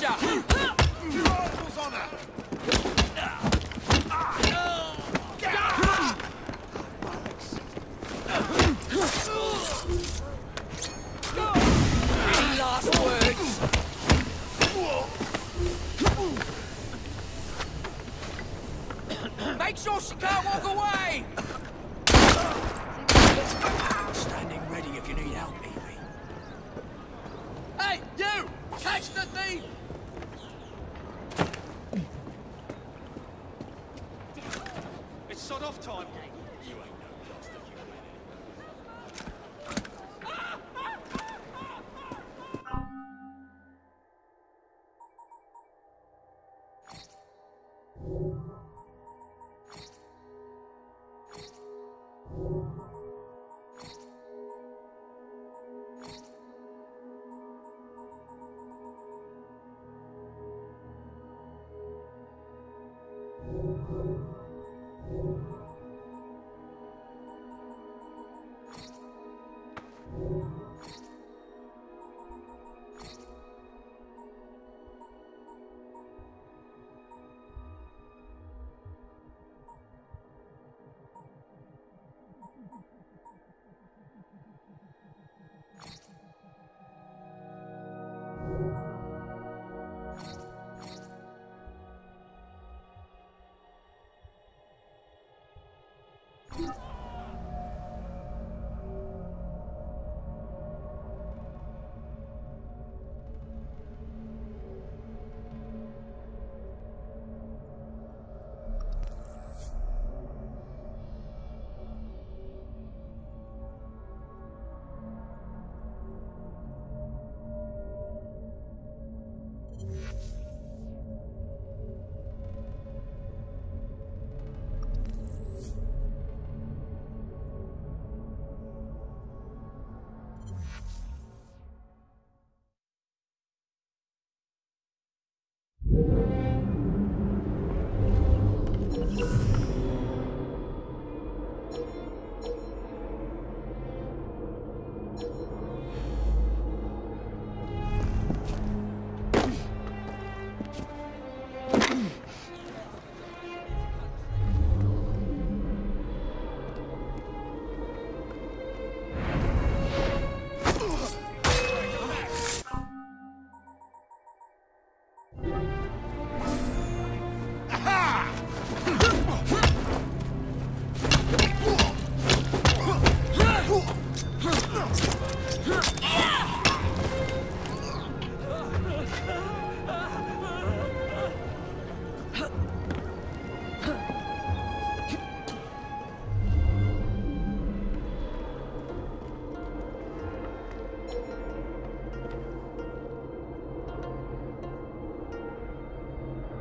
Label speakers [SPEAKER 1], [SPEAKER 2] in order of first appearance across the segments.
[SPEAKER 1] now.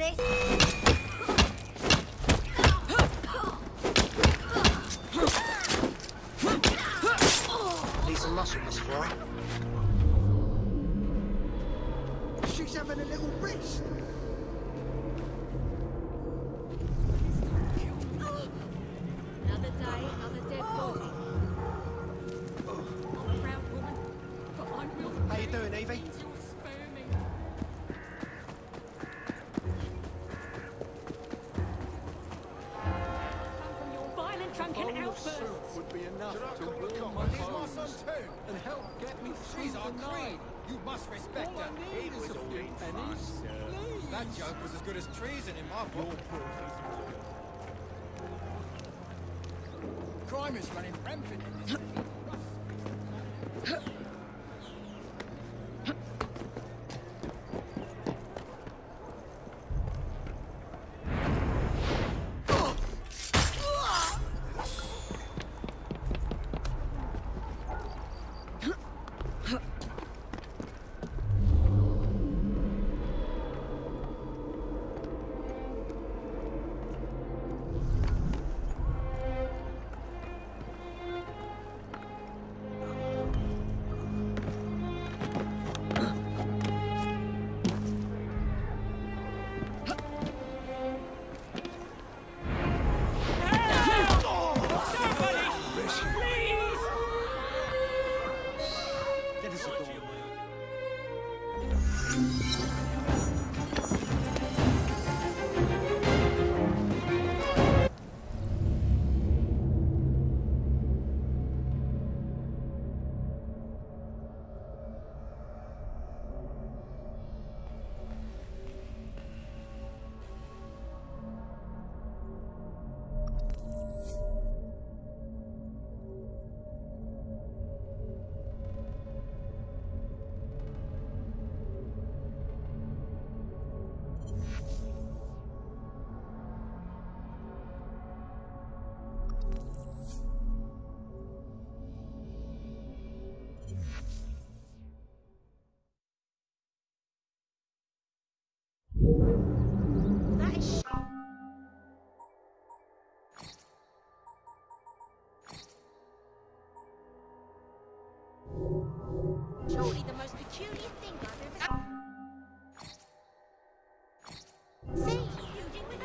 [SPEAKER 2] pay
[SPEAKER 3] would be enough to
[SPEAKER 4] on,
[SPEAKER 3] my bones and help get me through
[SPEAKER 4] She's our
[SPEAKER 3] night.
[SPEAKER 4] You must respect
[SPEAKER 3] All I
[SPEAKER 4] her.
[SPEAKER 3] is
[SPEAKER 4] was
[SPEAKER 3] a few pennies. Please.
[SPEAKER 4] That joke was as good as treason in my book. Crime is running rampant in this city.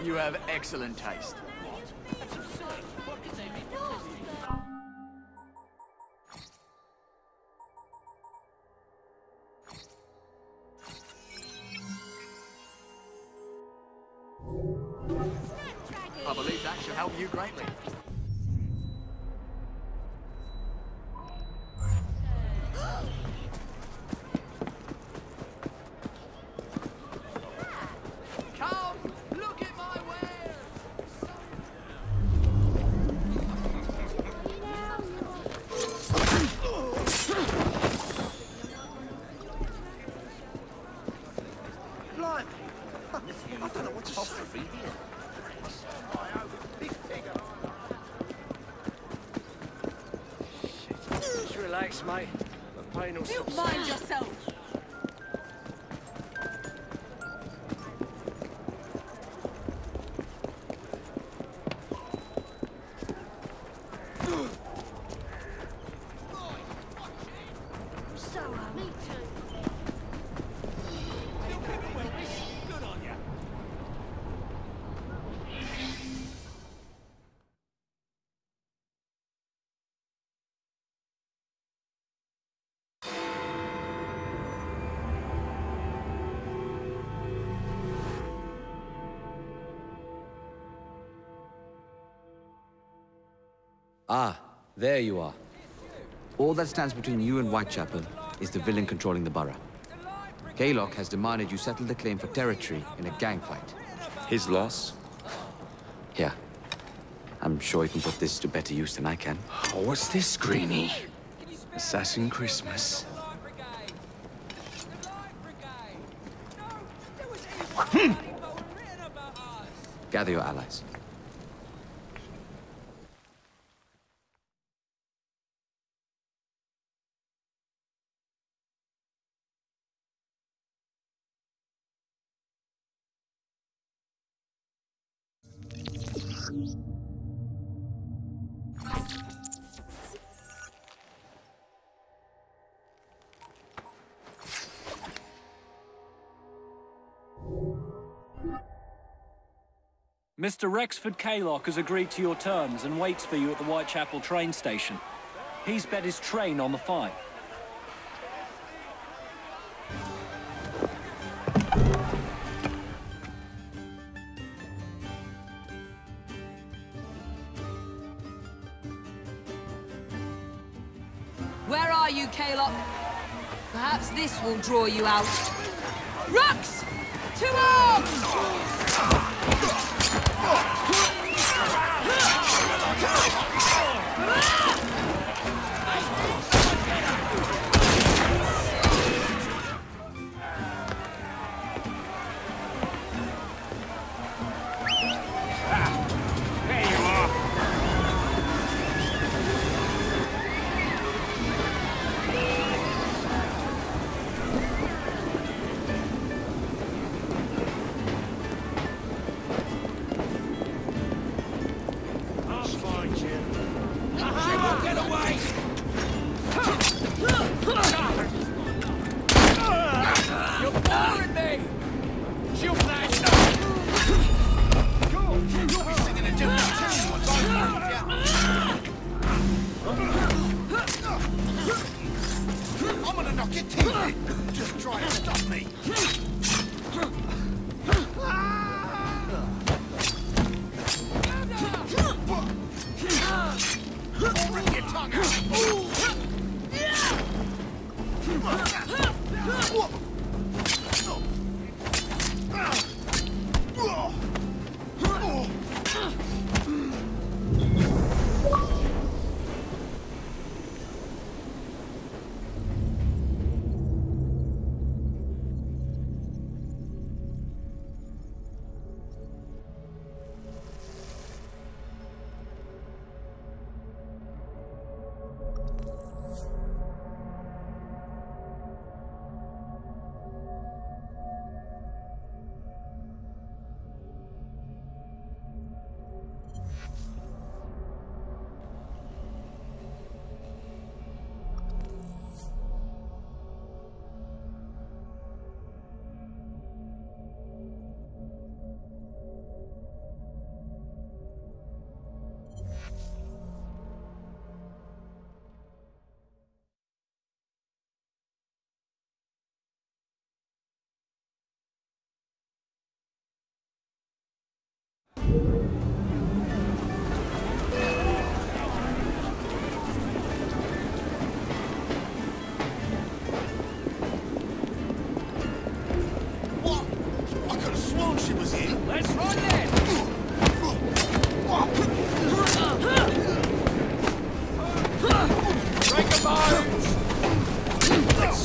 [SPEAKER 5] You have excellent taste.
[SPEAKER 6] Just relax, mate. The pain will
[SPEAKER 7] You mind yourself!
[SPEAKER 8] Ah, there you are. All that stands between you and Whitechapel is the villain controlling the borough. Kaylock has demanded you settle the claim for territory in a gang fight.
[SPEAKER 9] His loss?
[SPEAKER 8] Yeah. I'm sure he can put this to better use than I can.
[SPEAKER 9] Oh, what's this, Greenie? Assassin Christmas.
[SPEAKER 8] Gather your allies.
[SPEAKER 1] Mr. Rexford Kaylock has agreed to your terms and waits for you at the Whitechapel train station. He's bet his train on the fight.
[SPEAKER 7] Where are you, Kaylock? Perhaps this will draw you out. Rux! To arms!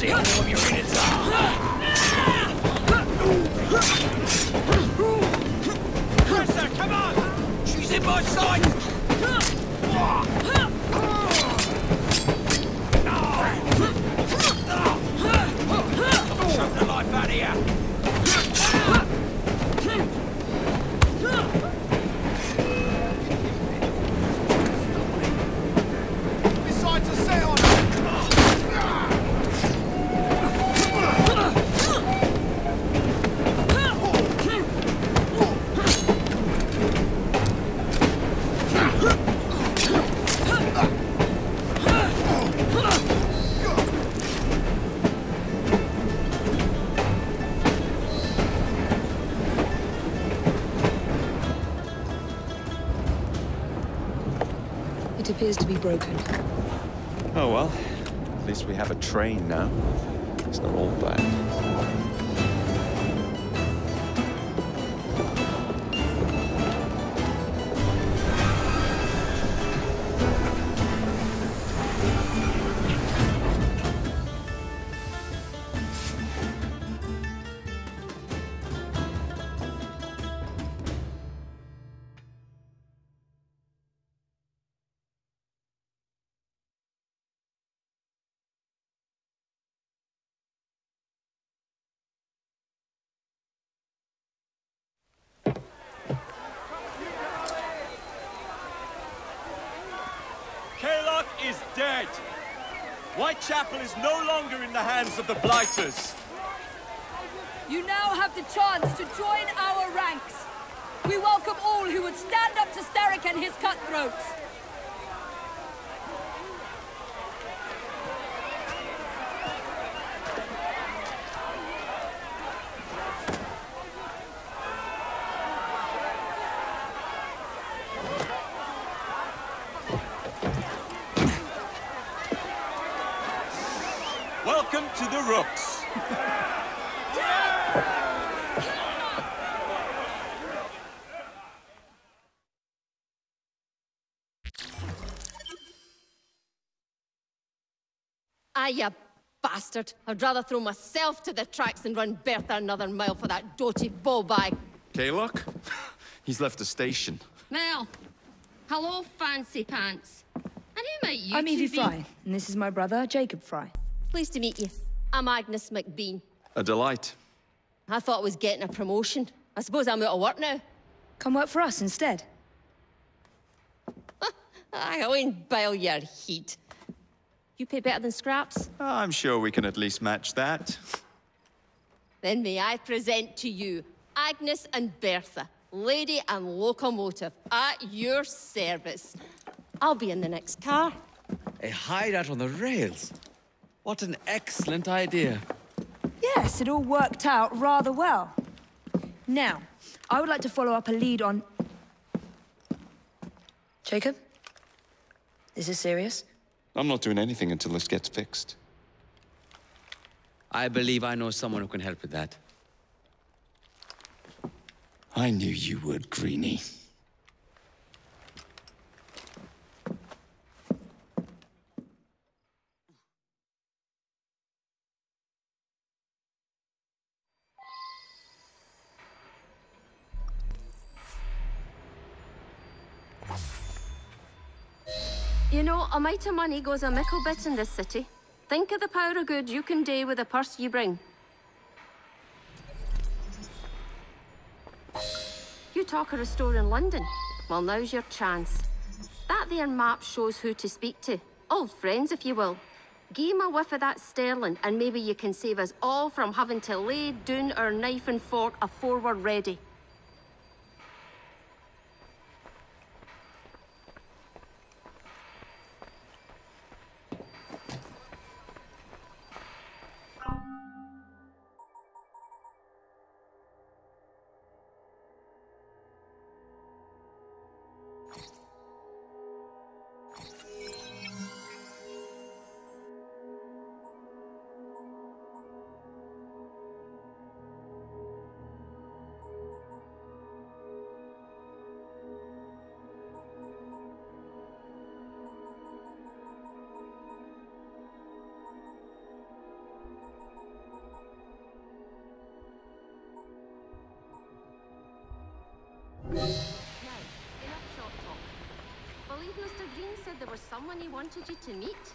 [SPEAKER 3] See how warm your innards are!
[SPEAKER 10] Come on!
[SPEAKER 3] She's in my sight!
[SPEAKER 7] Broken.
[SPEAKER 9] Oh well, at least we have a train now. It's not all bad.
[SPEAKER 10] Is dead. Whitechapel is no longer in the hands of the Blighters.
[SPEAKER 7] You now have the chance to join our ranks. We welcome all who would stand up to Starrick and his cutthroats.
[SPEAKER 10] Welcome to the Rooks.
[SPEAKER 11] Ah, you bastard. I'd rather throw myself to the tracks than run Bertha another mile for that doty ball bag.
[SPEAKER 9] Kaylock? He's left the station.
[SPEAKER 11] Mel. Hello, fancy pants. And who might you
[SPEAKER 12] I'm Evie
[SPEAKER 11] be?
[SPEAKER 12] Frye, and this is my brother, Jacob Frye.
[SPEAKER 11] Pleased to meet you. I'm Agnes MacBean.
[SPEAKER 9] A delight.
[SPEAKER 11] I thought I was getting a promotion. I suppose I'm out of work now.
[SPEAKER 12] Come work for us instead.
[SPEAKER 11] I won't bile your heat. You pay better than scraps?
[SPEAKER 9] Oh, I'm sure we can at least match that.
[SPEAKER 11] Then may I present to you Agnes and Bertha, lady and locomotive, at your service. I'll be in the next car.
[SPEAKER 8] A hideout on the rails. What an excellent idea.
[SPEAKER 12] Yes, it all worked out rather well. Now, I would like to follow up a lead on... Jacob? This is this serious?
[SPEAKER 9] I'm not doing anything until this gets fixed.
[SPEAKER 8] I believe I know someone who can help with that.
[SPEAKER 9] I knew you would, Greenie.
[SPEAKER 11] Mite of money goes a mickle bit in this city. Think of the power of good you can do with the purse you bring. You talk of a store in London. Well, now's your chance. That there map shows who to speak to. Old friends, if you will. Give 'em a whiff of that sterling, and maybe you can save us all from having to lay down our knife and fork afore we're ready. Someone he wanted you to meet.